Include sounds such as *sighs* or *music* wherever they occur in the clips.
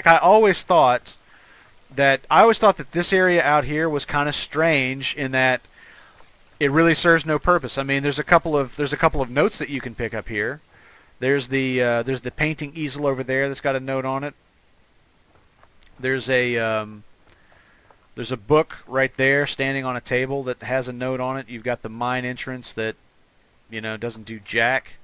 like I always thought that I always thought that this area out here was kind of strange in that it really serves no purpose. I mean, there's a couple of there's a couple of notes that you can pick up here. There's the uh, there's the painting easel over there that's got a note on it. There's a um, there's a book right there standing on a table that has a note on it. You've got the mine entrance that you know doesn't do jack,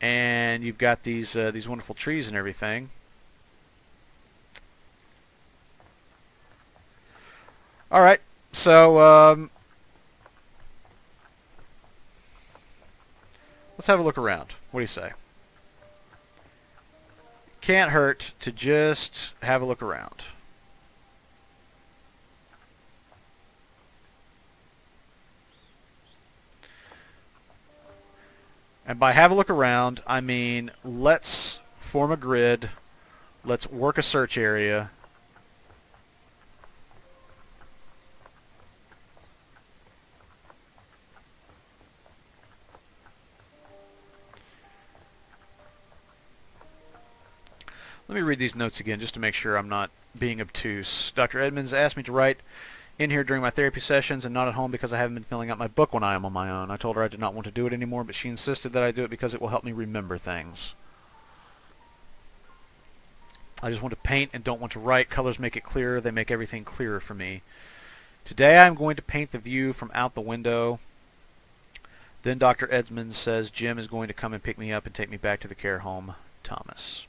and you've got these uh, these wonderful trees and everything. All right, so um, let's have a look around. What do you say? Can't hurt to just have a look around. And by have a look around, I mean let's form a grid, let's work a search area, Let me read these notes again just to make sure I'm not being obtuse. Dr. Edmonds asked me to write in here during my therapy sessions and not at home because I haven't been filling out my book when I am on my own. I told her I did not want to do it anymore, but she insisted that I do it because it will help me remember things. I just want to paint and don't want to write. Colors make it clearer. They make everything clearer for me. Today I'm going to paint the view from out the window. Then Dr. Edmonds says Jim is going to come and pick me up and take me back to the care home. Thomas.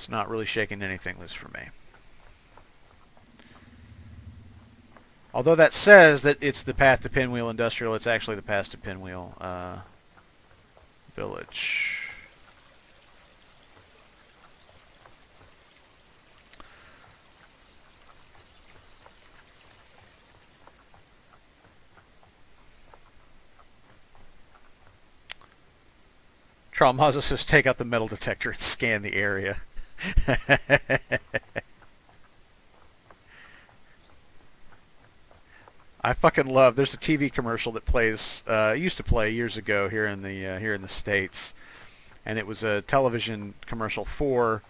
It's not really shaking anything loose for me. Although that says that it's the path to Pinwheel Industrial, it's actually the path to Pinwheel uh, Village. Traumaza says take out the metal detector and *laughs* scan the area. *laughs* I fucking love. There's a TV commercial that plays. Uh, used to play years ago here in the uh, here in the states, and it was a television commercial for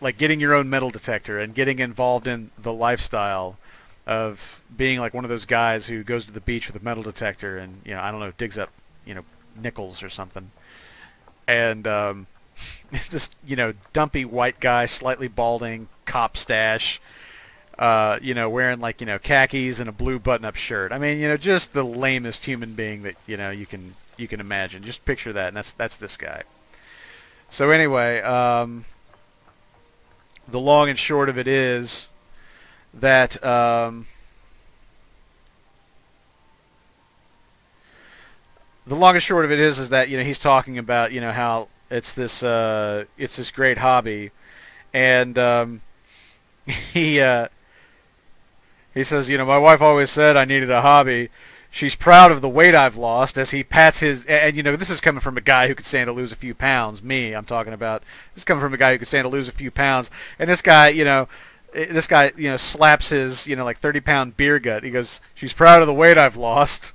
like getting your own metal detector and getting involved in the lifestyle of being like one of those guys who goes to the beach with a metal detector and you know I don't know digs up you know nickels or something, and um, *laughs* this you know dumpy white guy, slightly balding, cop stash, uh, you know, wearing like you know khakis and a blue button-up shirt. I mean, you know, just the lamest human being that you know you can you can imagine. Just picture that, and that's that's this guy. So anyway, um, the long and short of it is that. Um, the long and short of it is is that you know he's talking about you know how it's this uh, it's this great hobby, and um, *laughs* he uh, he says, you know, my wife always said I needed a hobby. She's proud of the weight I've lost as he pats his, and you know, this is coming from a guy who could stand to lose a few pounds. Me, I'm talking about. This is coming from a guy who could stand to lose a few pounds, and this guy, you know, this guy, you know, slaps his, you know, like 30 pound beer gut. He goes, she's proud of the weight I've lost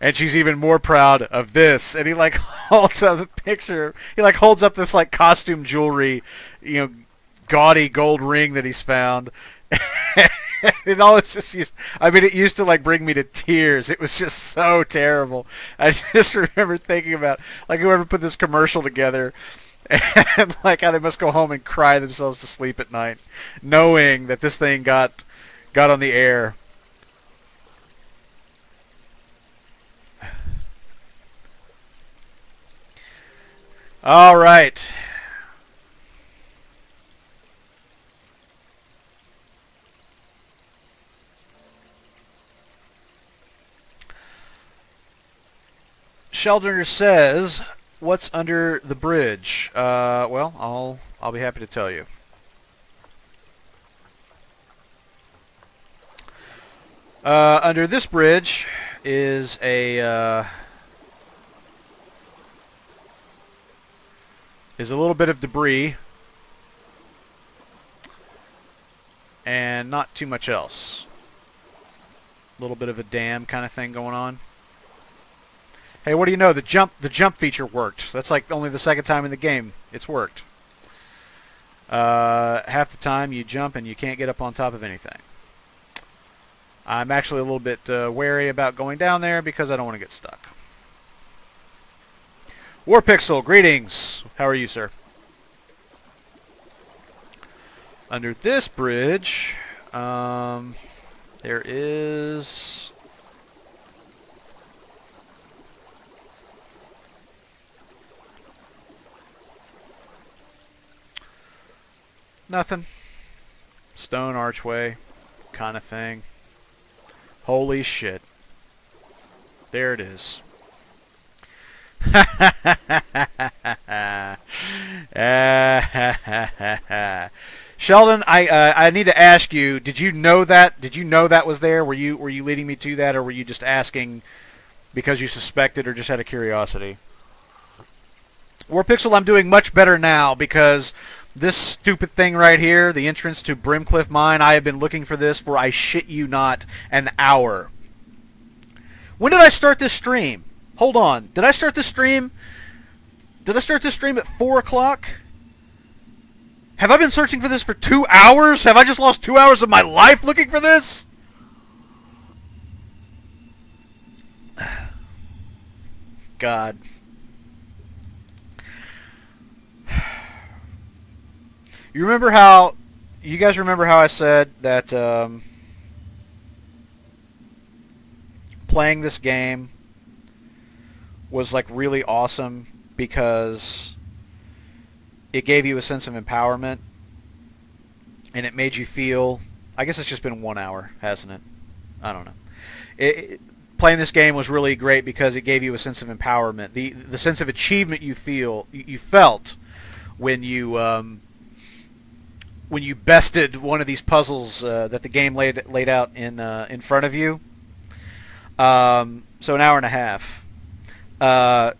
and she's even more proud of this. And he like *laughs* holds up a picture. He like holds up this like costume jewelry, you know, gaudy gold ring that he's found. *laughs* it always just used. I mean, it used to like bring me to tears. It was just so terrible. *laughs* I just remember thinking about like whoever put this commercial together. And like how they must go home and cry themselves to sleep at night, knowing that this thing got got on the air All right. Sheldon says, "What's under the bridge?" Uh, well, I'll I'll be happy to tell you. Uh, under this bridge is a uh, is a little bit of debris and not too much else. A little bit of a dam kind of thing going on. Hey, what do you know? The jump the jump feature worked. That's like only the second time in the game it's worked. Uh, half the time you jump and you can't get up on top of anything. I'm actually a little bit uh, wary about going down there because I don't want to get stuck. Warpixel, greetings. How are you, sir? Under this bridge, um, there is... Nothing. Stone archway kind of thing. Holy shit. There it is. *laughs* Sheldon, I uh, I need to ask you. Did you know that? Did you know that was there? Were you were you leading me to that, or were you just asking because you suspected, or just out of curiosity? Warpixel, I'm doing much better now because this stupid thing right here, the entrance to Brimcliff Mine, I have been looking for this for I shit you not an hour. When did I start this stream? Hold on. Did I start this stream? Did I start this stream at 4 o'clock? Have I been searching for this for two hours? Have I just lost two hours of my life looking for this? *sighs* God. *sighs* You remember how... You guys remember how I said that um, playing this game was like really awesome because it gave you a sense of empowerment and it made you feel I guess it's just been one hour hasn't it? I don't know. It, it, playing this game was really great because it gave you a sense of empowerment. The the sense of achievement you feel you felt when you um, when you bested one of these puzzles uh, that the game laid laid out in uh, in front of you. Um, so an hour and a half uh,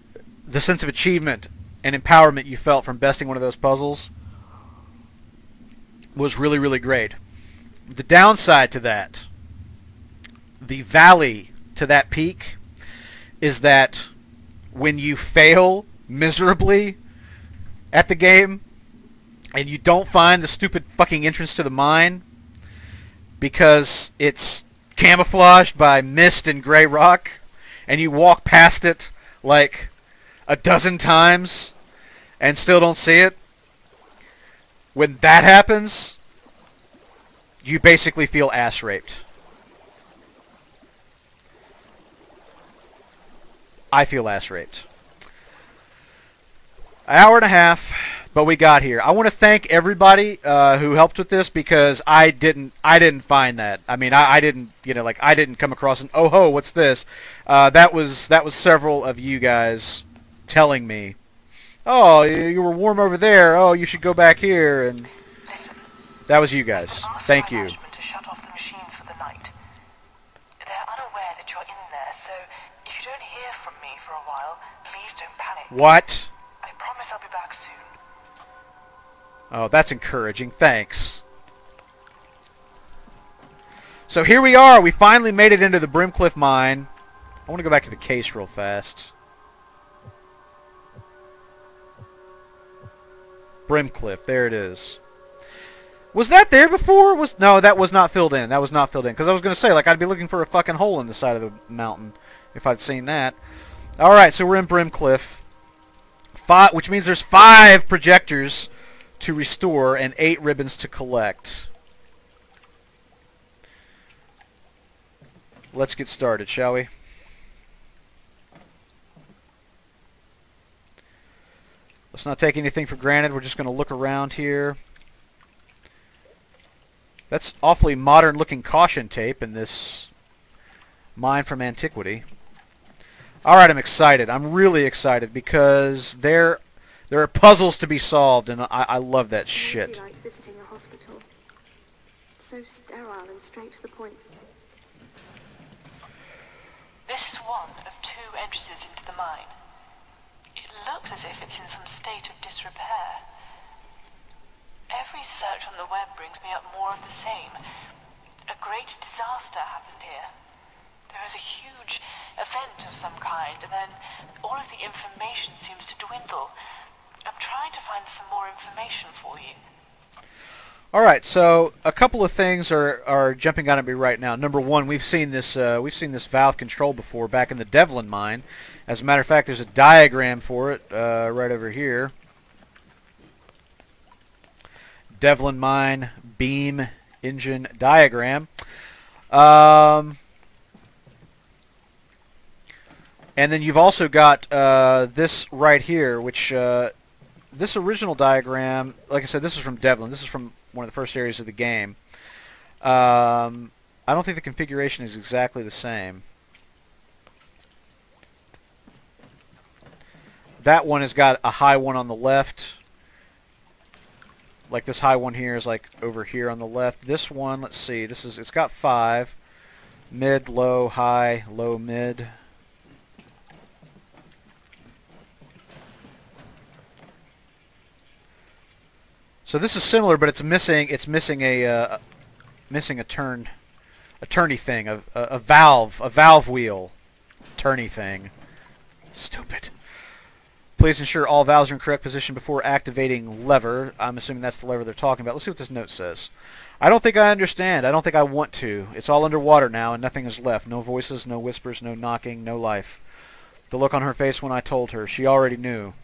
the sense of achievement and empowerment you felt from besting one of those puzzles was really, really great. The downside to that, the valley to that peak, is that when you fail miserably at the game and you don't find the stupid fucking entrance to the mine because it's camouflaged by mist and gray rock and you walk past it like a dozen times and still don't see it, when that happens, you basically feel ass raped. I feel ass raped. An hour and a half, but we got here. I want to thank everybody uh, who helped with this because I didn't I didn't find that. I mean, I, I didn't you know like I didn't come across an oh ho what's this? Uh, that was that was several of you guys telling me, "Oh, you were warm over there. Oh, you should go back here." And that was you guys. Thank you. What? Oh, that's encouraging. Thanks. So here we are. We finally made it into the Brimcliff mine. I want to go back to the case real fast. Brimcliff. There it is. Was that there before? Was no, that was not filled in. That was not filled in because I was going to say like I'd be looking for a fucking hole in the side of the mountain if I'd seen that. All right, so we're in Brimcliff. Five, which means there's five projectors to restore and eight ribbons to collect. Let's get started, shall we? Let's not take anything for granted. We're just going to look around here. That's awfully modern looking caution tape in this mine from antiquity. Alright, I'm excited. I'm really excited because there there are puzzles to be solved and I, I love that shit. Like visiting a hospital. so sterile and straight to the point. This is one of two entrances into the mine It looks as if it's in some state of disrepair. Every search on the web brings me up more of the same. A great disaster happened here. There is a huge event of some kind, and then all of the information seems to dwindle. I'm trying to find some more information for you. All right, so a couple of things are, are jumping out at me right now. Number one, we've seen this uh, we've seen this valve control before back in the Devlin mine. As a matter of fact, there's a diagram for it uh, right over here. Devlin mine beam engine diagram. Um, and then you've also got uh, this right here, which uh, this original diagram, like I said, this is from Devlin. This is from one of the first areas of the game. Um, I don't think the configuration is exactly the same. That one has got a high one on the left. Like this high one here is like over here on the left. This one, let's see, this is it's got five. Mid, low, high, low, mid. So this is similar, but it's missing. It's missing a uh, missing a turn, a turny thing, a, a, a valve, a valve wheel, turny thing. Stupid. Please ensure all valves are in correct position before activating lever. I'm assuming that's the lever they're talking about. Let's see what this note says. I don't think I understand. I don't think I want to. It's all underwater now, and nothing is left. No voices, no whispers, no knocking, no life. The look on her face when I told her. She already knew.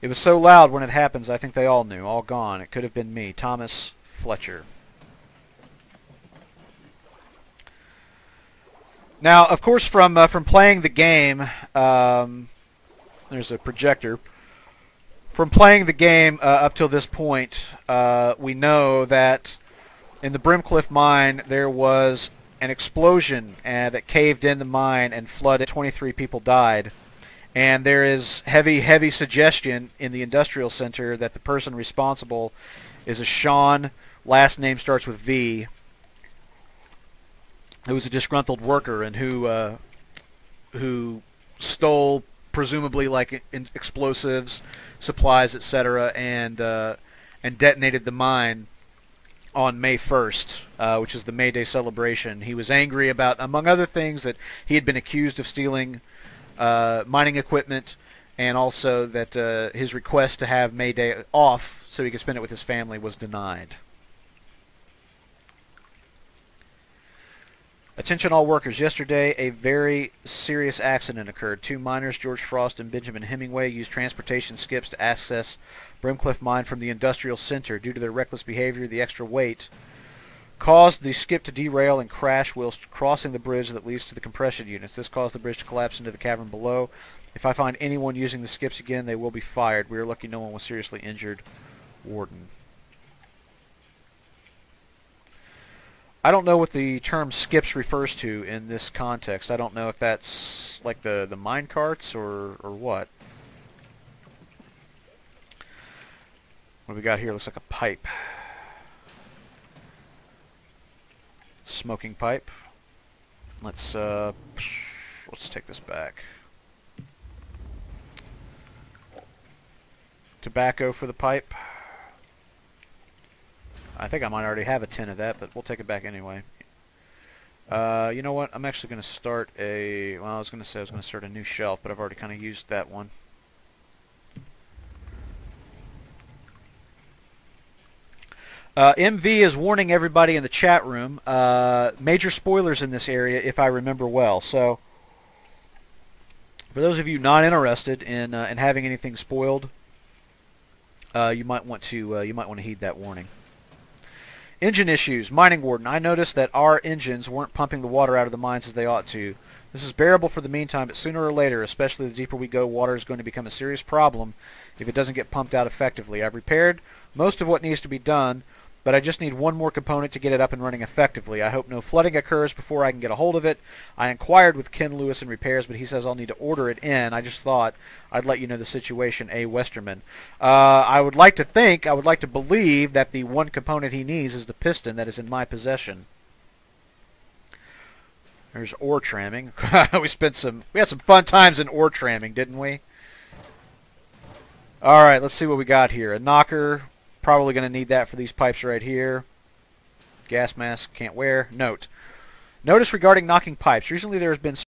It was so loud when it happens, I think they all knew. All gone. It could have been me. Thomas Fletcher. Now, of course, from uh, from playing the game, um, there's a projector. From playing the game uh, up till this point, uh, we know that in the Brimcliff mine there was an explosion that caved in the mine and flooded. 23 people died. And there is heavy, heavy suggestion in the industrial center that the person responsible is a Sean, last name starts with V, who was a disgruntled worker and who uh, who stole presumably like explosives, supplies, etc., and uh, and detonated the mine on May 1st, uh, which is the May Day celebration. He was angry about, among other things, that he had been accused of stealing uh, mining equipment, and also that uh, his request to have May Day off so he could spend it with his family was denied. Attention all workers. Yesterday, a very serious accident occurred. Two miners, George Frost and Benjamin Hemingway, used transportation skips to access Brimcliff Mine from the industrial center. Due to their reckless behavior, the extra weight caused the skip to derail and crash whilst crossing the bridge that leads to the compression units. This caused the bridge to collapse into the cavern below. If I find anyone using the skips again, they will be fired. We are lucky no one was seriously injured. Warden. I don't know what the term skips refers to in this context. I don't know if that's like the, the mine carts or, or what. What we got here looks like a pipe. Smoking pipe. Let's uh, let's take this back. Tobacco for the pipe. I think I might already have a tin of that, but we'll take it back anyway. Uh, you know what? I'm actually going to start a... Well, I was going to say I was going to start a new shelf, but I've already kind of used that one. Uh, MV is warning everybody in the chat room. Uh, major spoilers in this area, if I remember well. So, for those of you not interested in uh, in having anything spoiled, uh, you might want to uh, you might want to heed that warning. Engine issues, mining warden. I noticed that our engines weren't pumping the water out of the mines as they ought to. This is bearable for the meantime, but sooner or later, especially the deeper we go, water is going to become a serious problem if it doesn't get pumped out effectively. I've repaired most of what needs to be done but I just need one more component to get it up and running effectively. I hope no flooding occurs before I can get a hold of it. I inquired with Ken Lewis in repairs, but he says I'll need to order it in. I just thought I'd let you know the situation, A. Westerman. Uh, I would like to think, I would like to believe that the one component he needs is the piston that is in my possession. There's ore tramming. *laughs* we spent some, we had some fun times in ore tramming, didn't we? All right, let's see what we got here. A knocker, Probably going to need that for these pipes right here. Gas mask, can't wear. Note. Notice regarding knocking pipes. Recently there has been